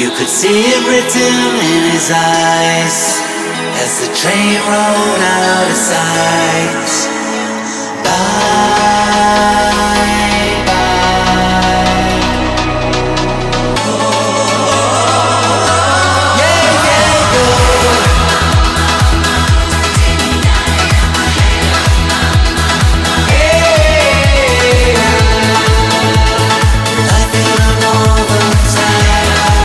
You could see it written in his eyes as the train rolled out of sight.